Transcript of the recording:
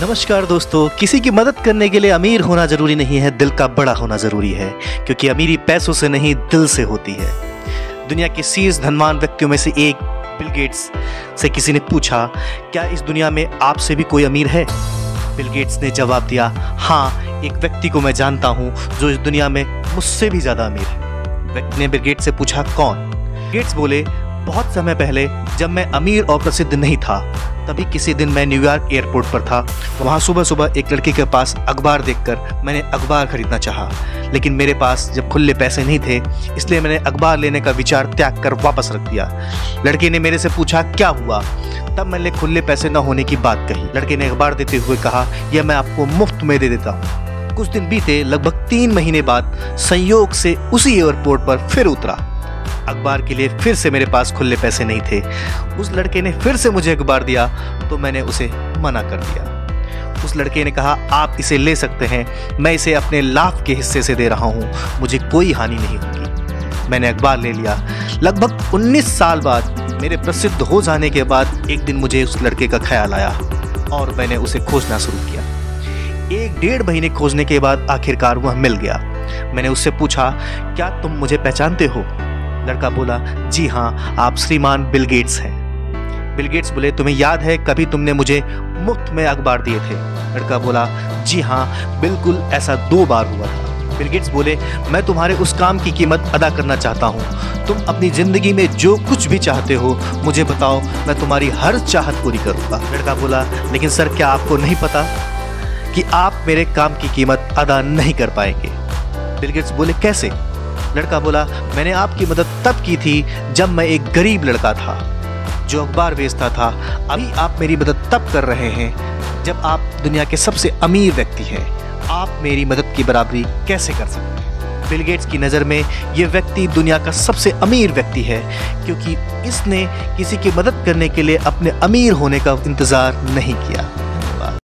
नमस्कार दोस्तों, किसी की मदद करने के लिए अमीर होना ज़रूरी नहीं है, दिल का बड़ा होना ज़रूरी है, क्योंकि अमीरी पैसों से नहीं, दिल से होती है। दुनिया के शीर्ष धनवान व्यक्तियों में से एक बिल गेट्स से किसी ने पूछा, क्या इस दुनिया में आपसे भी कोई अमीर है? बिल गेट्स ने जवाब दिया हाँ एक व्यक्ति को मैं जानता हूँ, जो इस दुनिया में मुझसे भी ज़्यादा अमीर है। व्यक्ति ने बिल गेट्स से पूछा, कौन? गेट्स बोले, बहुत समय पहले, जब मैं अमीर और प्रसिद्ध नहीं था तभी किसी दिन मैं न्यूयॉर्क एयरपोर्ट पर था। वहाँ सुबह सुबह एक लड़के के पास अखबार देखकर मैंने अखबार खरीदना चाहा। लेकिन मेरे पास जब खुले पैसे नहीं थे, इसलिए मैंने अखबार लेने का विचार त्याग कर वापस रख दिया। लड़के ने मेरे से पूछा, क्या हुआ? तब मैंने खुले पैसे न होने की बात कही। लड़के ने अखबार देते हुए कहा, यह मैं आपको मुफ़्त में दे देता हूँ। कुछ दिन बीते, लगभग तीन महीने बाद संयोग से उसी एयरपोर्ट पर फिर उतरा। अखबार के लिए फिर से मेरे पास खुले पैसे नहीं थे। उस लड़के ने फिर से मुझे अखबार दिया तो मैंने उसे मना कर दिया। उस लड़के ने कहा, आप इसे ले सकते हैं, मैं इसे अपने लाभ के हिस्से से दे रहा हूँ, मुझे कोई हानि नहीं होगी। मैंने अखबार ले लिया। लगभग 19 साल बाद, मेरे प्रसिद्ध हो जाने के बाद, एक दिन मुझे उस लड़के का ख्याल आया, और मैंने उसे खोजना शुरू किया। एक डेढ़ महीने खोजने के बाद आखिरकार वह मिल गया। मैंने उससे पूछा, क्या तुम मुझे पहचानते हो? लड़का बोला, जी हाँ आप श्रीमान बिल गेट्स हैं। बिल गेट्स बोले, तुम्हें याद है, कभी तुमने मुझे मुफ़्त में अखबार दिए थे? लड़का बोला, जी हाँ बिल्कुल ऐसा दो बार हुआ था। बिल गेट्स बोले, मैं तुम्हारे उस काम की कीमत अदा करना चाहता हूँ। तुम अपनी ज़िंदगी में जो कुछ भी चाहते हो, मुझे बताओ, मैं तुम्हारी हर चाहत पूरी करूँगा। लड़का बोला, लेकिन सर, क्या आपको नहीं पता कि आप मेरे काम की कीमत अदा नहीं कर पाएँगे? बिल गेट्स बोले, कैसे? लड़का बोला, मैंने आपकी मदद तब की थी जब मैं एक गरीब लड़का था, जो अखबार बेचता था। अभी आप मेरी मदद तब कर रहे हैं जब आप दुनिया के सबसे अमीर व्यक्ति हैं। आप मेरी मदद की बराबरी कैसे कर सकते हैं? बिल गेट्स की नज़र में ये व्यक्ति दुनिया का सबसे अमीर व्यक्ति है, क्योंकि इसने किसी की मदद करने के लिए अपने अमीर होने का इंतज़ार नहीं किया।